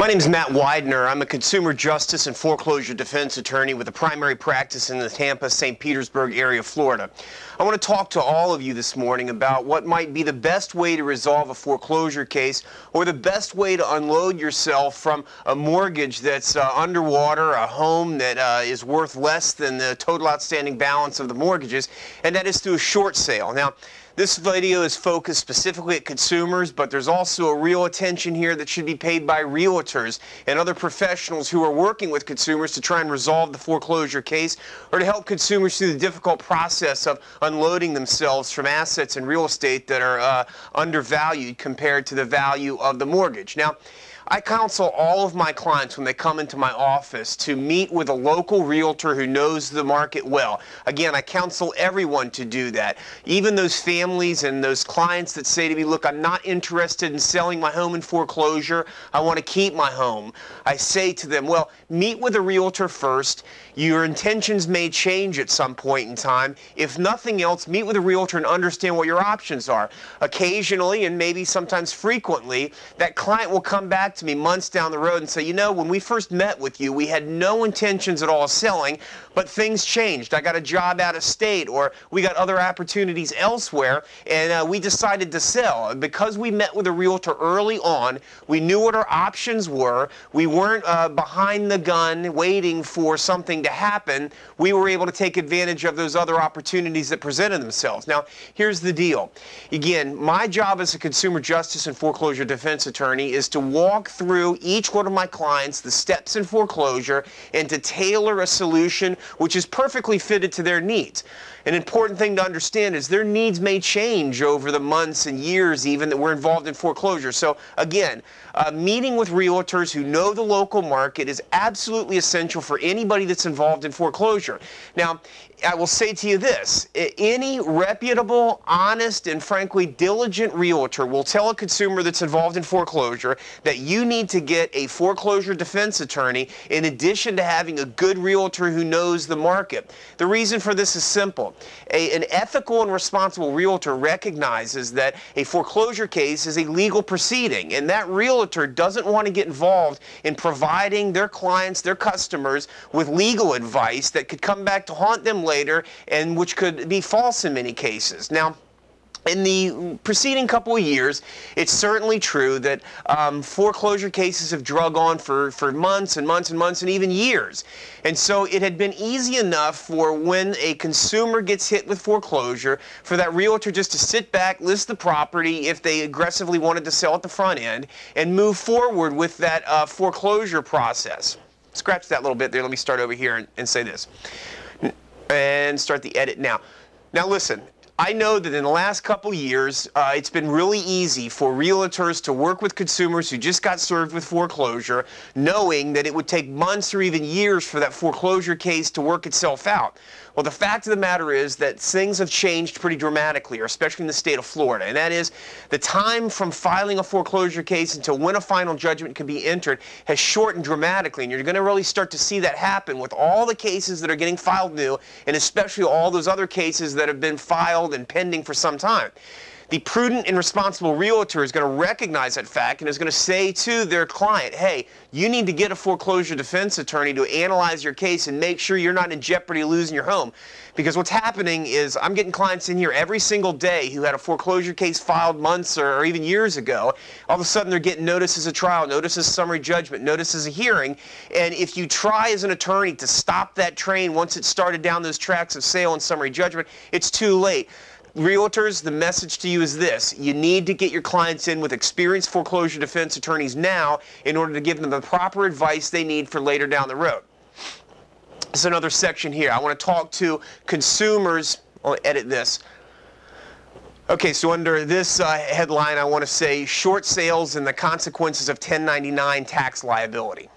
My name is Matt Weidner. I'm a consumer justice and foreclosure defense attorney with a primary practice in the Tampa, St. Petersburg area, Florida. I want to talk to all of you this morning about what might be the best way to resolve a foreclosure case or the best way to unload yourself from a mortgage that's uh, underwater, a home that uh, is worth less than the total outstanding balance of the mortgages, and that is through a short sale. Now, this video is focused specifically at consumers, but there's also a real attention here that should be paid by realtors and other professionals who are working with consumers to try and resolve the foreclosure case or to help consumers through the difficult process of unloading themselves from assets and real estate that are uh, undervalued compared to the value of the mortgage. Now, I counsel all of my clients when they come into my office to meet with a local realtor who knows the market well. Again, I counsel everyone to do that. Even those families and those clients that say to me, look, I'm not interested in selling my home in foreclosure. I want to keep my home. I say to them, well, meet with a realtor first. Your intentions may change at some point in time. If nothing else, meet with a realtor and understand what your options are. Occasionally, and maybe sometimes frequently, that client will come back to me months down the road and say, you know, when we first met with you, we had no intentions at all selling, but things changed. I got a job out of state, or we got other opportunities elsewhere, and uh, we decided to sell. Because we met with a realtor early on, we knew what our options were. We weren't uh, behind the gun waiting for something to happen. We were able to take advantage of those other opportunities that presented themselves. Now, here's the deal. Again, my job as a consumer justice and foreclosure defense attorney is to walk through each one of my clients the steps in foreclosure and to tailor a solution which is perfectly fitted to their needs. An important thing to understand is their needs may change over the months and years even that we're involved in foreclosure. So again, uh, meeting with realtors who know the local market is absolutely essential for anybody that's involved in foreclosure. Now, I will say to you this, any reputable, honest, and frankly diligent realtor will tell a consumer that's involved in foreclosure that need to get a foreclosure defense attorney in addition to having a good realtor who knows the market. The reason for this is simple. A, an ethical and responsible realtor recognizes that a foreclosure case is a legal proceeding and that realtor doesn't want to get involved in providing their clients, their customers with legal advice that could come back to haunt them later and which could be false in many cases. Now, in the preceding couple of years, it's certainly true that um, foreclosure cases have drug on for, for months and months and months and even years. And so it had been easy enough for when a consumer gets hit with foreclosure for that realtor just to sit back, list the property if they aggressively wanted to sell at the front end, and move forward with that uh, foreclosure process. Scratch that little bit there. Let me start over here and, and say this and start the edit now. Now listen, I know that in the last couple years, uh, it's been really easy for realtors to work with consumers who just got served with foreclosure, knowing that it would take months or even years for that foreclosure case to work itself out. Well, the fact of the matter is that things have changed pretty dramatically, especially in the state of Florida, and that is the time from filing a foreclosure case until when a final judgment can be entered has shortened dramatically, and you're going to really start to see that happen with all the cases that are getting filed new, and especially all those other cases that have been filed and pending for some time. The prudent and responsible realtor is going to recognize that fact and is going to say to their client, hey, you need to get a foreclosure defense attorney to analyze your case and make sure you're not in jeopardy losing your home. Because what's happening is I'm getting clients in here every single day who had a foreclosure case filed months or, or even years ago. All of a sudden they're getting notices of trial, notices of summary judgment, notices of hearing. And if you try as an attorney to stop that train once it started down those tracks of sale and summary judgment, it's too late. Realtors, the message to you is this. You need to get your clients in with experienced foreclosure defense attorneys now in order to give them the proper advice they need for later down the road. Is another section here. I want to talk to consumers. I'll edit this. Okay, so under this uh, headline, I want to say short sales and the consequences of 1099 tax liability.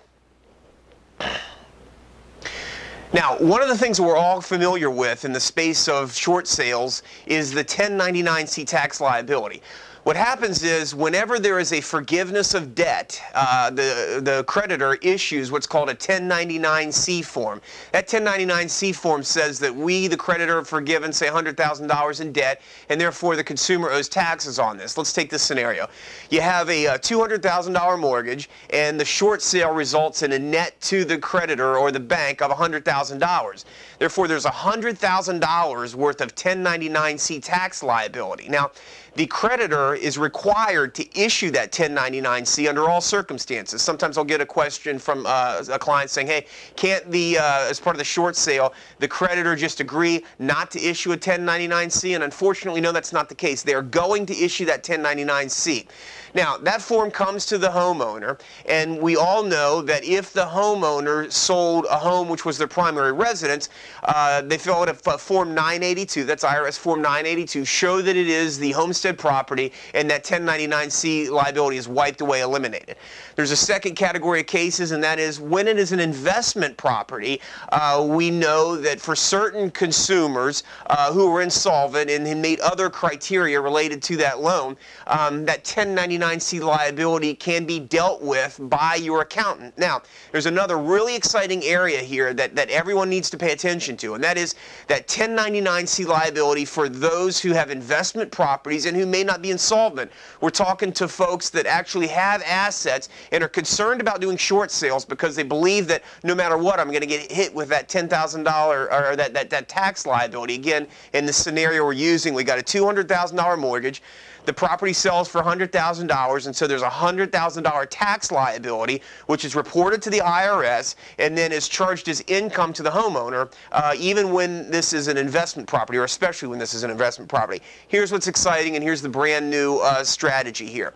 Now, one of the things we're all familiar with in the space of short sales is the 1099-C tax liability. What happens is whenever there is a forgiveness of debt, uh, the, the creditor issues what's called a 1099-C form. That 1099-C form says that we, the creditor, have forgiven, say, $100,000 in debt, and therefore the consumer owes taxes on this. Let's take this scenario. You have a uh, $200,000 mortgage, and the short sale results in a net to the creditor or the bank of $100,000. Therefore, there's $100,000 worth of 1099-C tax liability. Now, the creditor is required to issue that 1099-C under all circumstances. Sometimes I'll get a question from uh, a client saying, hey, can't the, uh, as part of the short sale, the creditor just agree not to issue a 1099-C? And unfortunately, no, that's not the case. They're going to issue that 1099-C. Now, that form comes to the homeowner, and we all know that if the homeowner sold a home which was their primary residence, uh, they fill out a Form 982, that's IRS Form 982, show that it is the homestead property, and that 1099-C liability is wiped away, eliminated. There's a second category of cases, and that is when it is an investment property, uh, we know that for certain consumers uh, who are insolvent and meet other criteria related to that loan, um, that 1099 1099-C liability can be dealt with by your accountant. Now, there's another really exciting area here that, that everyone needs to pay attention to, and that is that 1099-C liability for those who have investment properties and who may not be insolvent. We're talking to folks that actually have assets and are concerned about doing short sales because they believe that no matter what, I'm going to get hit with that $10,000 or that, that, that tax liability. Again, in the scenario we're using, we got a $200,000 mortgage. The property sells for $100,000, and so there's a $100,000 tax liability, which is reported to the IRS and then is charged as income to the homeowner, uh, even when this is an investment property, or especially when this is an investment property. Here's what's exciting, and here's the brand new uh, strategy here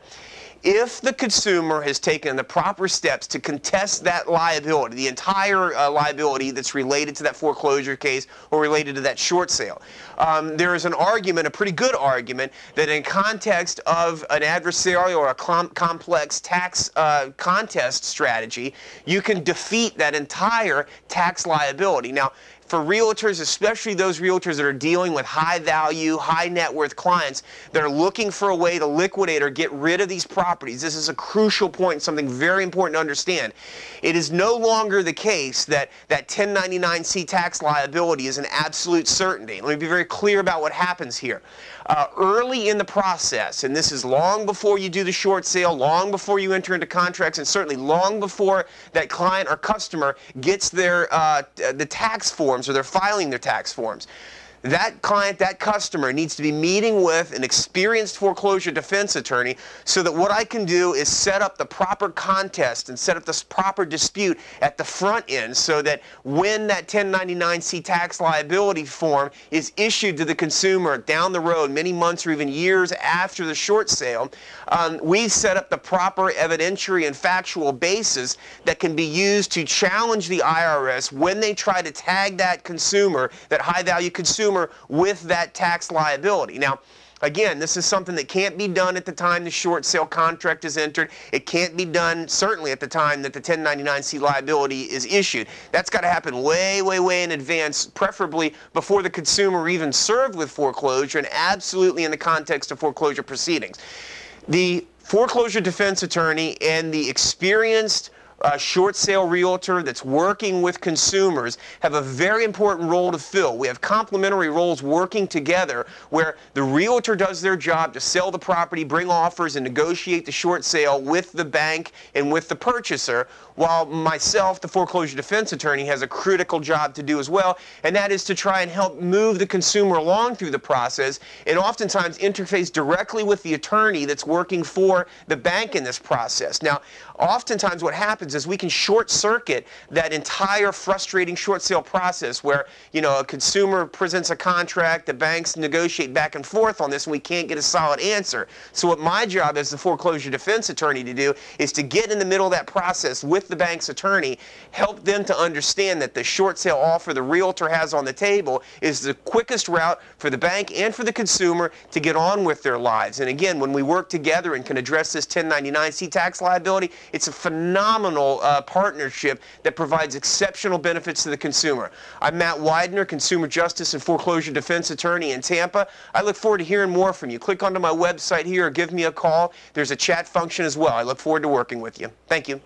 if the consumer has taken the proper steps to contest that liability, the entire uh, liability that's related to that foreclosure case or related to that short sale, um, there is an argument, a pretty good argument, that in context of an adversarial or a com complex tax uh, contest strategy, you can defeat that entire tax liability. Now, for realtors, especially those realtors that are dealing with high value, high net worth clients that are looking for a way to liquidate or get rid of these properties. This is a crucial point, something very important to understand. It is no longer the case that that 1099-C tax liability is an absolute certainty. Let me be very clear about what happens here. Uh, early in the process, and this is long before you do the short sale, long before you enter into contracts, and certainly long before that client or customer gets their uh, the tax forms or they're filing their tax forms that client, that customer needs to be meeting with an experienced foreclosure defense attorney so that what I can do is set up the proper contest and set up this proper dispute at the front end so that when that 1099-C tax liability form is issued to the consumer down the road, many months or even years after the short sale, um, we set up the proper evidentiary and factual basis that can be used to challenge the IRS when they try to tag that consumer, that high-value consumer, consumer with that tax liability. Now, Again, this is something that can't be done at the time the short sale contract is entered. It can't be done certainly at the time that the 1099-C liability is issued. That's got to happen way, way, way in advance, preferably before the consumer even served with foreclosure and absolutely in the context of foreclosure proceedings. The foreclosure defense attorney and the experienced uh, short sale realtor that's working with consumers have a very important role to fill. We have complementary roles working together where the realtor does their job to sell the property, bring offers, and negotiate the short sale with the bank and with the purchaser, while myself, the foreclosure defense attorney, has a critical job to do as well, and that is to try and help move the consumer along through the process and oftentimes interface directly with the attorney that's working for the bank in this process. Now, oftentimes what happens is we can short circuit that entire frustrating short sale process where, you know, a consumer presents a contract, the banks negotiate back and forth on this, and we can't get a solid answer. So what my job as the foreclosure defense attorney to do is to get in the middle of that process with the bank's attorney, help them to understand that the short sale offer the realtor has on the table is the quickest route for the bank and for the consumer to get on with their lives. And again, when we work together and can address this 1099-C tax liability, it's a phenomenal exceptional uh, partnership that provides exceptional benefits to the consumer. I'm Matt Weidner, Consumer Justice and Foreclosure Defense Attorney in Tampa. I look forward to hearing more from you. Click onto my website here or give me a call. There's a chat function as well. I look forward to working with you. Thank you.